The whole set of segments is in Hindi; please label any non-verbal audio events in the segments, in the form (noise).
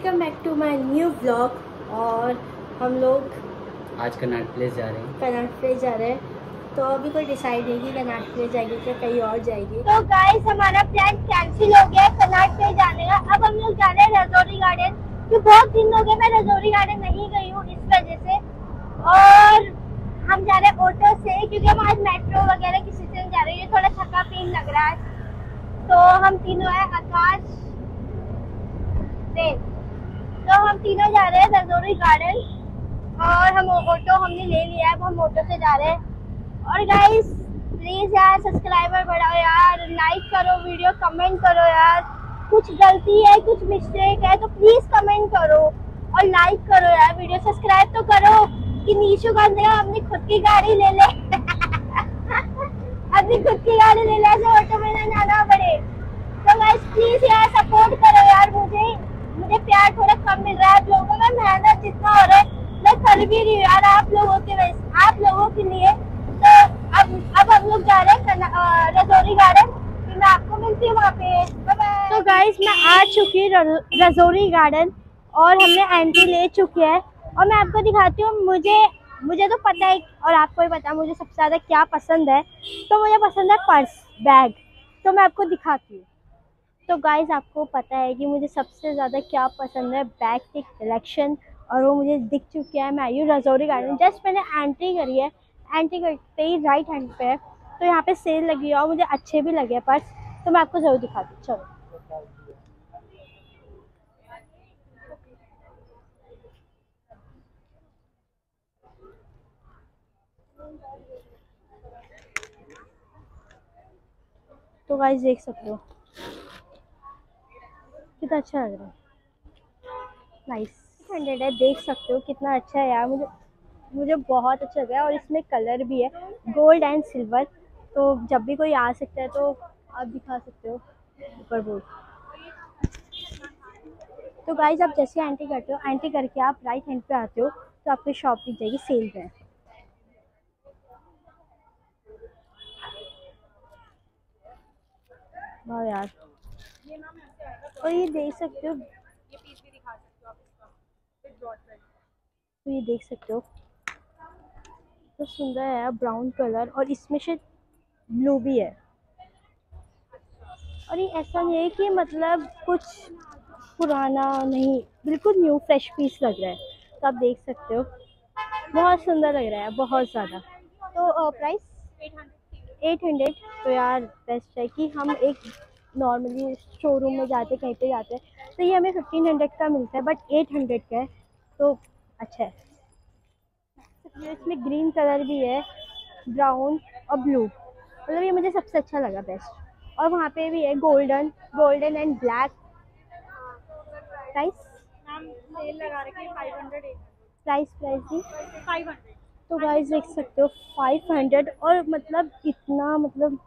Welcome back to my new blog और हम लोग आज कर्नाटक प्लेस जा रहे हैं। कर्नाटक प्लेस जा रहे हैं। तो अभी कोई डिसाइड नहीं कि कर्नाटक प्लेस जाएगी क्या कहीं और जाएगी। तो गाइस हमारा प्लान कैंसिल हो गया कर्नाटक प्लेस जाने का। अब हम लोग जा रहे हैं रजौरी गार्डन तो बहुत दिन हो गए मैं रजौरी गार्डन नहीं गई हूँ इस वजह से। और हम जा रहे हैं ऑटो से क्योंकि हम आज मेट्रो वगैरह किसी से जा रहे हैं। ये थोड़ा थका पीन लग रहा है। तो हम तीनों है आकाश देव तो हम तीनों जा रहे हैं रजौरी गार्डन। और हम ऑटो हमने ले लिया है, अब हम ऑटो से जा रहे हैं। और गाइस प्लीज़ यार सब्सक्राइबर बढ़ाओ यार लाइक करो वीडियो कमेंट करो यार। कुछ गलती है, कुछ मिस्टेक है तो प्लीज़ कमेंट करो। और लाइक करो यार वीडियो सब्सक्राइब तो करो कि नीशू का अपनी खुद की गाड़ी ले ले। (laughs) अपनी खुद की गाड़ी ले ले ऑटो में ना जाना पड़े। तो गाइस प्लीज़ यार सपोर्ट करो यार मुझे। मुझे प्यार थोड़ा कम मिल रहा है आप लोगों में, मेहनत जितना हो रहा है, मैं कर भी रही हूँ यार आप लोगों के वजह आप लोगों के लिए। तो अब अब हम लोग जा रहे हैं रजौरी गार्डन फिर मैं आपको मिलती हूँ वहाँ पे। तो गाइस मैं आ चुकी रजौरी गार्डन, और हमने एंट्री ले चुकी है। और मैं आपको दिखाती हूँ, मुझे मुझे तो पता है, और आपको भी पता है, मुझे सबसे ज़्यादा क्या पसंद है। तो मुझे पसंद है पर्स बैग तो मैं आपको दिखाती हूँ। तो गाइस आपको पता है कि मुझे सबसे ज़्यादा क्या पसंद है? बैग की कलेक्शन और वो मुझे दिख चुकी है। मैं आई हूँ रजौरी गार्डन जस्ट मैंने एंट्री करी है। एंट्री करते ही राइट हैंड पे है। तो यहाँ पे सेल लगी है और मुझे अच्छे भी लगे पर्स तो मैं आपको ज़रूर दिखाती हूँ। चलो। तो गाइस देख सकते हो। कितना अच्छा लग रहा है। नाइस हंड्रेड है, देख सकते हो कितना अच्छा है यार। मुझे मुझे बहुत अच्छा लग रहा है और इसमें कलर भी है। गोल्ड एंड सिल्वर तो जब भी कोई आ सकता है तो आप दिखा सकते हो। ऊपर बोर्ड तो गाइज़ आप जैसे एंट्री करते हो एंट्री करके आप राइट हैंड पे आते हो तो आपकी शॉप दिख जाएगी सेल पे। यार। और ये देख सकते हो। ये पीस भी दिखा सकते हो आप इसका तो ये देख सकते हो। तो सुंदर है ब्राउन कलर और इसमें से ब्लू भी है। और ये ऐसा नहीं है कि मतलब कुछ पुराना नहीं बिल्कुल न्यू फ्रेश पीस लग रहा है। तो आप देख सकते हो। बहुत सुंदर लग रहा है बहुत ज़्यादा। तो प्राइस एट हंड्रेड तो यार बेस्ट है कि हम एक नॉर्मली शोरूम में जाते कहीं पे जाते हैं। तो ये हमें फिफ्टीन हंड्रेड का मिलता है बट एट हंड्रेड का है। तो अच्छा है। इसमें ग्रीन कलर भी है ब्राउन और ब्लू मतलब ये मुझे सबसे अच्छा लगा बेस्ट और वहाँ पे भी है golden golden and black price price price भी फाइव हंड्रेड तो गाइस देख सकते हो फाइव हंड्रेड और मतलब इतना मतलब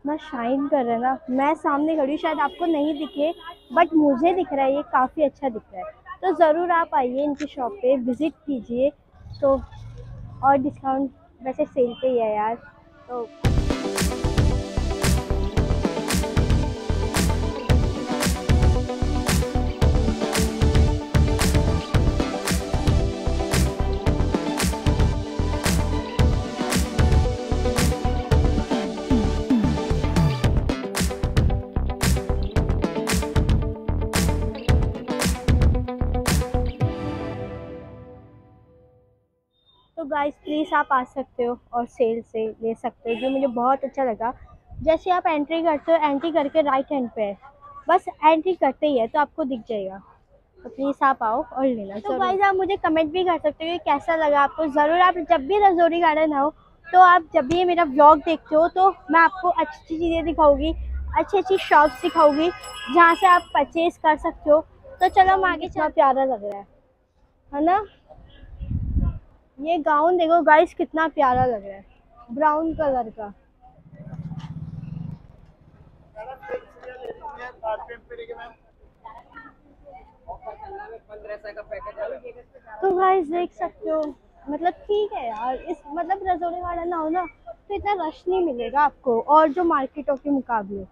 इतना शाइन कर रहा है ना। मैं सामने खड़ी हूँ, शायद आपको नहीं दिखे बट मुझे दिख रहा है, ये काफ़ी अच्छा दिख रहा है। तो ज़रूर आप आइए इनकी शॉप पे विज़िट कीजिए। तो और डिस्काउंट वैसे सेल पे ही है यार तो तो गाइस प्लीज़ आप आ सकते हो और सेल से ले सकते हो जो मुझे बहुत अच्छा लगा। जैसे आप एंट्री करते हो एंट्री करके राइट हैंड पे है। बस एंट्री करते ही है तो आपको दिख जाएगा। तो प्लीज़ आप आओ और लेना तो गाइस आप मुझे कमेंट भी कर सकते हो कि कैसा लगा आपको। ज़रूर आप जब भी रजौरी गार्डन आओ तो आप जब भी मेरा ब्लॉग देखते हो तो मैं आपको अच्छी अच्छी चीज़ें दिखाऊँगी अच्छी अच्छी शॉप्स दिखाऊँगी जहाँ से आप परचेज़ कर सकते हो। तो चलो हम आगे चलो प्यारा लग रहा है। है ना? ये गाउन देखो गाइस कितना प्यारा लग रहा है। ब्राउन कलर का। तो गाइस देख सकते हो। मतलब ठीक है यार, इस मतलब रजोड़ी वाला ना हो ना तो इतना रश नहीं मिलेगा आपको, और जो मार्केटों के मुकाबले।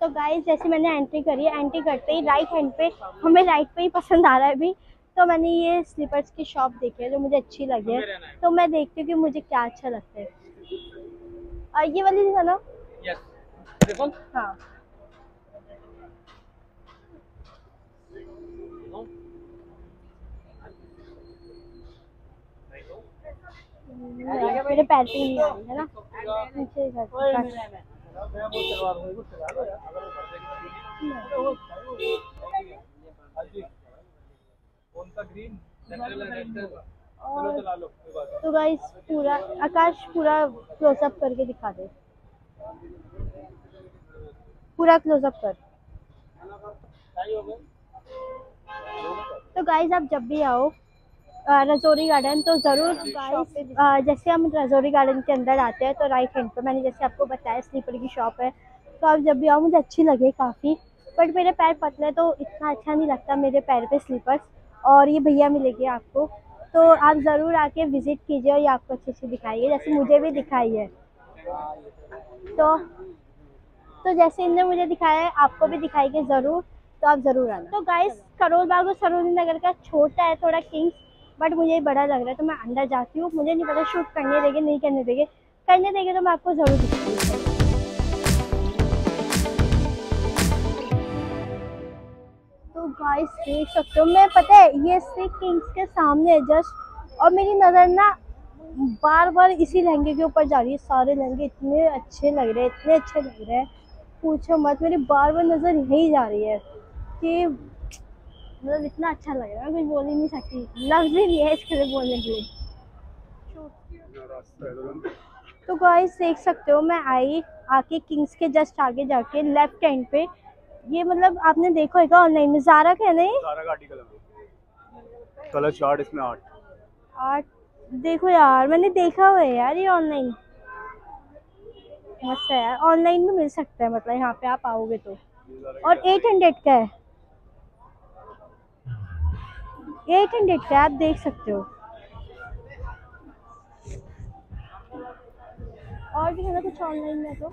तो गाइस जैसे मैंने एंट्री करी है एंट्री करते ही राइट हैंड पे हमें राइट पे ही पसंद आ रहा है अभी। तो मैंने ये स्लीपर्स की शॉप देखी है जो मुझे अच्छी लगी है। तो मैं देखती हूँ कि मुझे क्या अच्छा लगता है। और ये वाली है। ना हाँ मेरे पैर पे नहीं आ रही है ना? नीचे तो गाइस पूरा, आकाश पूरा क्लोजअप करके दिखा दे। पूरा क्लोजअप कर। तो गाइस आप जब भी आओ रजौरी गार्डन तो ज़रूर गाइस जैसे हम रजौरी गार्डन के अंदर आते हैं तो राइट हैंड पे मैंने जैसे आपको बताया स्लीपर की शॉप है तो आप जब भी आओ मुझे अच्छी लगे काफ़ी बट मेरे पैर पतले हैं, तो इतना अच्छा नहीं लगता मेरे पैर पे स्लीपर्स और ये भैया मिलेंगे आपको तो आप ज़रूर आके विज़िट कीजिए और ये आपको अच्छे से दिखाइए जैसे मुझे भी दिखाई है। तो तो जैसे इनने मुझे दिखाया है आपको भी दिखाएँगे ज़रूर तो आप ज़रूर आना। तो गाइस करोल बाग और सरोजनी नगर का छोटा है थोड़ा किंग्स बट मुझे ये बड़ा लग रहा है तो मैं अंदर जाती हूँ। मुझे नहीं पता शूट करने देंगे, नहीं करने देंगे। करने देंगे तो मैं आपको ज़रूर दिखाऊँगी। तो गाइस देख सकते हो, मैं पता है, ये सिर्फ़ किंग्स के सामने है जस्ट और मेरी नज़र ना बार बार इसी लहंगे के ऊपर जा रही है। सारे लहंगे इतने अच्छे लग रहे हैं, इतने अच्छे लग रहे हैं। पूछो मत, मेरी बार बार नज़र यही जा रही है कि मतलब इतना अच्छा लग रहा है मैं कुछ बोल ही नहीं सकती। लफ्ज ही नहीं है इसके लिए बोलने के लिए। तो गाइस देख सकते हो मैं आई आके किंग्स के जस्ट आगे जाके लेफ़्ट हैंड पे। ये मतलब आपने देखा होगा ऑनलाइन में जारा का है ना ये? का आर्टिकल है कलर चार्ट इसमें आठ। आठ। देखो यार मैंने देखा हुआ है यार ये ऑनलाइन मस्त है यार ऑनलाइन में मिल सकता है मतलब यहाँ पे आप आओगे तो। और एट हंड्रेड का है। एट हंड्रेड का आप देख सकते हो? और भी है ना कुछ ऑनलाइन में तो?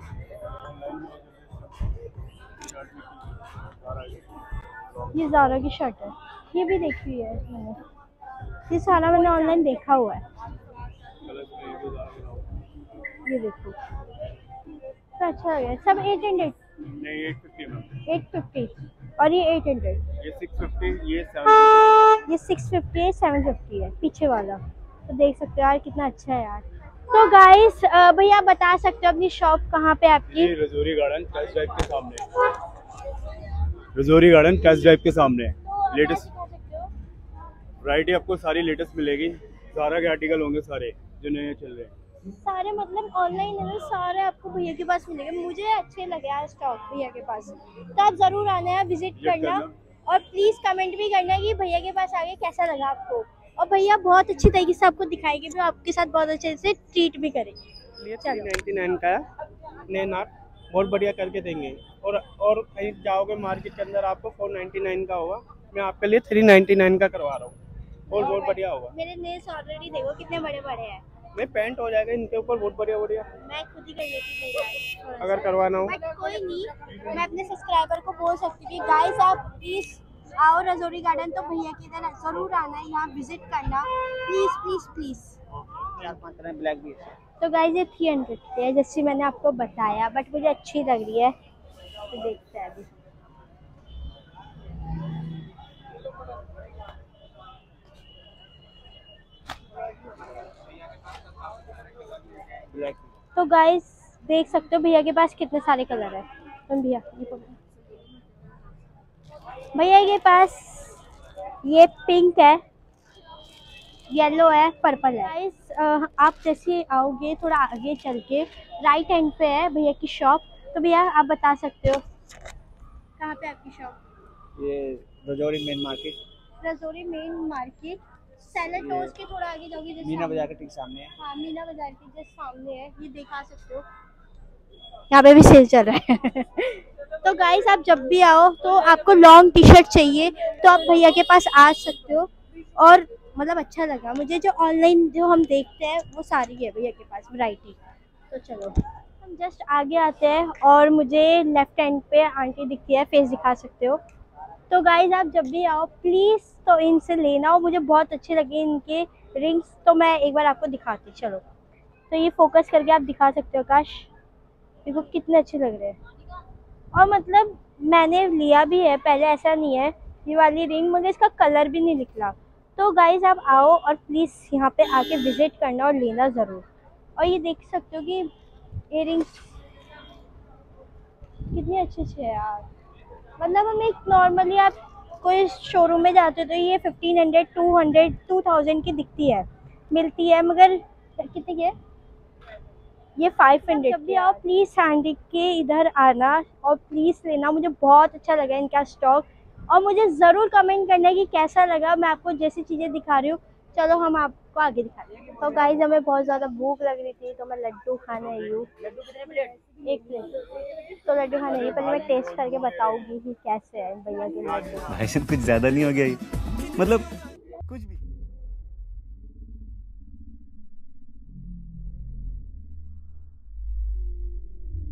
ये जारा की शर्ट है। ये भी देखी हुई है मैंने। ये सारा मैंने ऑनलाइन देखा हुआ है। ये देखो। तो अच्छा है। सब एट हंड्रेड नहीं एट फिफ्टी एट फिफ्टी और ये एट हंड्रेड ये सिक्स फिफ्टी ये सेवन ये सिक्स फिफ्टी है सेवन फिफ्टी है पीछे वाला। तो देख सकते हो यार कितना अच्छा है यार। तो गाइस भैया आप बता सकते हो अपनी शॉप कहाँ पे आपकी? रजौरी गार्डन टेस्ट ड्राइव के सामने रजौरी गार्डन टेस्ट ड्राइव के सामने लेटेस्ट वैरायटी आपको सारी लेटेस्ट मिलेगी। सारा के आर्टिकल होंगे सारे जो नए चल रहे हैं। सारे मतलब ऑनलाइन है ना सारे आपको भैया के पास मिलेंगे। मुझे अच्छे लगे यार स्टॉक भैया के पास। तो आप ज़रूर आना है विज़िट करना। करना। और प्लीज़ कमेंट भी करना कि भैया के पास आगे कैसा लगा आपको। और भैया बहुत अच्छी तरीके से आपको दिखाएँगे भी आपके साथ बहुत अच्छे से ट्रीट भी करेंगे नाइन्टी नाइन का नैनार बहुत बढ़िया करके देंगे। और और कहीं जाओगे मार्केट के अंदर आपको फोर नाइन्टी नाइन का होगा। मैं आपके लिए थ्री नाइन्टी नाइन का करवा रहा हूँ। और बहुत बढ़िया होगा। मेरे नेल्स ऑलरेडी देखो कितने बड़े बड़े हैं। नहीं पेंट हो जाएगा इनके ऊपर बहुत बढ़िया बढ़िया। मैं खुद ही कर लेती हूँ अगर करवाना हो। बट कोई नहीं मैं अपने सब्सक्राइबर को बोल सकती हूँ कि गाइस आप प्लीज़ आओ रजौरी गार्डन तो भैया के इधर ज़रूर आना है यहाँ विज़िट करना। प्लीज़ प्लीज़ प्लीज़ ब्लैक भी तो गाइस ये थ्री हंड्रेड की है जैसे मैंने आपको बताया बट मुझे अच्छी लग रही है। तो देखते हैं अभी। ब्लैक तो गाइस देख सकते हो भैया के पास कितने सारे कलर है। तुम भैया भैया के पास ये पिंक है येलो है पर्पल है। गाइस आप जैसे आओगे थोड़ा आगे चल के राइट हैंड पे है भैया की शॉप तो भैया आप बता सकते हो। कहाँ पे आपकी शॉप ये Rajouri main market Rajouri main market salad toast के थोड़ा आगे जाओगे जैसे मीना बाज़ार के ठीक सामने है। हाँ मीना बाज़ार के जस्ट सामने है ये दिखा सकते हो। यहाँ पे भी सेल चल रहा है। (laughs) तो गाइस आप जब भी आओ तो आपको लॉन्ग टी शर्ट चाहिए तो आप भैया के पास आ सकते हो। और मतलब अच्छा लगा मुझे जो ऑनलाइन जो हम देखते हैं वो सारी है भैया के पास वैरायटी तो चलो हम जस्ट आगे आते हैं और मुझे लेफ़्ट हैंड पे आंटी दिखती है फेस दिखा सकते हो। तो गाइज़ आप जब भी आओ प्लीज़ तो इनसे लेना हो मुझे बहुत अच्छे लगे इनके रिंग्स तो मैं एक बार आपको दिखाती चलो। तो ये फोकस करके आप दिखा सकते हो, काश। देखो कितने अच्छे लग रहे हैं। और मतलब मैंने लिया भी है, पहले ऐसा नहीं है, ये वाली रिंग मगर इसका कलर भी नहीं निकला। तो गाइज़ आप आओ और प्लीज़ यहाँ पे आके विज़िट करना और लेना ज़रूर। और ये देख सकते हो कि इयर कितने अच्छे अच्छे हैं यार। मतलब हम एक नॉर्मली आप कोई शोरूम में जाते हो तो ये fifteen hundred two hundred two thousand की दिखती है। मिलती है मगर कितने की है? ये फाइव हंड्रेड जब भी आओ प्लीज़ सैंडी के इधर आना और प्लीज़ लेना मुझे बहुत अच्छा लगा इनका स्टॉक और मुझे ज़रूर कमेंट करना है कि कैसा लगा। मैं आपको जैसी चीज़ें दिखा रही हूँ चलो हम आपको आगे दिखा रहे हैं। तो गाइज़ हमें बहुत ज़्यादा भूख लग रही थी तो मैं लड्डू खाने आई हूँ। एक प्लेट तो लड्डू खाने आई पहले मैं टेस्ट करके बताऊँगी कि कैसे है भैया के लड्डू भाई साहब कुछ ज़्यादा नहीं हो गया मतलब कुछ भी।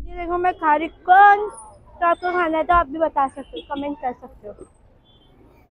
ये देखो मैं खा रही कौन तो आपको खाना है तो आप भी बता सकते हो कमेंट कर सकते हो।